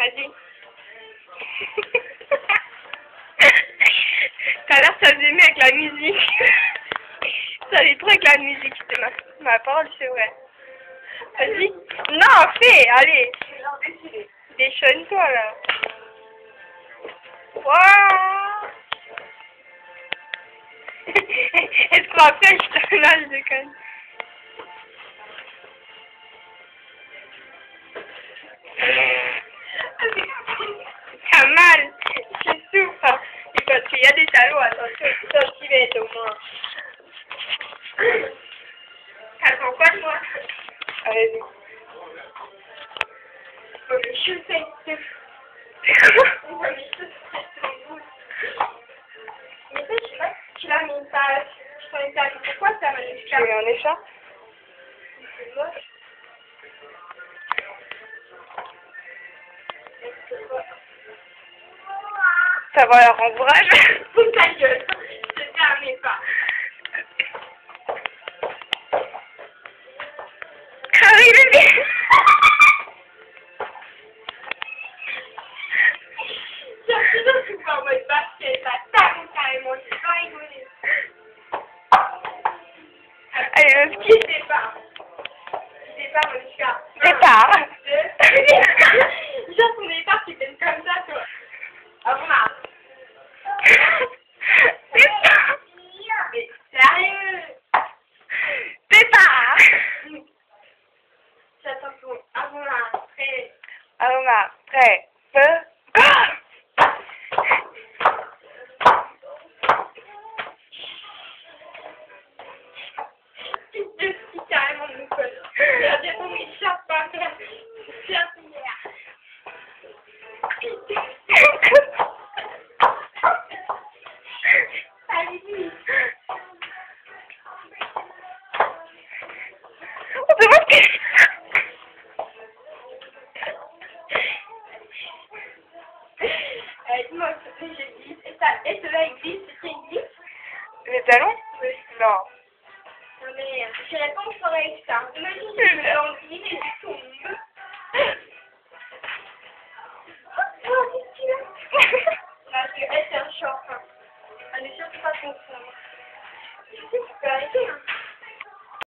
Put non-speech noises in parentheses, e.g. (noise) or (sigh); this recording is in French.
Vas-y. (laughs) À l'heure, ça faisait avec la musique. (laughs) ça allait trop avec la musique, c'était ma, ma parole, c'est vrai. Vas-y. Non, fais, allez. Déchaîne-toi, là. Waouh (laughs) Est-ce qu'on va faire je Non, je déconne. A des salauds, attention, qui vais être au moins. T'attends quoi de moi Allez-y. Lui chuter. Mais ça, je sais pas si tu l'as mis. Je pas. Pourquoi ça m'a mis Tu veux un écharpe C'est moche. Ça va (laughs) la rembourrage Ta gueule. Je te permets pas. Arrivé J'ai un petit peu tout en mode basket. Ça tape carrément. J'ai pas rigolé. Allez, le Qui ski départ Qui départ, mon chat Départ. Genre, ton départ, tu fais comme ça, toi. Ah bon, là. Départ Mais sérieux Départ J'attends ton. Ah bon, là. Après. Aroma, prêt, feu, go Tu te dis carrément de mon code. Regardez ton écharpe par terre. Serpillière. Allez-y. Et, cela glisse, c'est une glisse Les talons? Oui. Non. Non, mais euh, je pas que je avec ça. Imagine que je l'envie et je tombe. Oh, qu'est-ce qu'il a? (laughs) Parce que elle, c'est un short. Hein. Elle est surtout pas confondre. Tu sais, tu peux arrêter, hein.